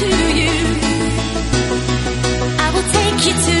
to you. I will take you to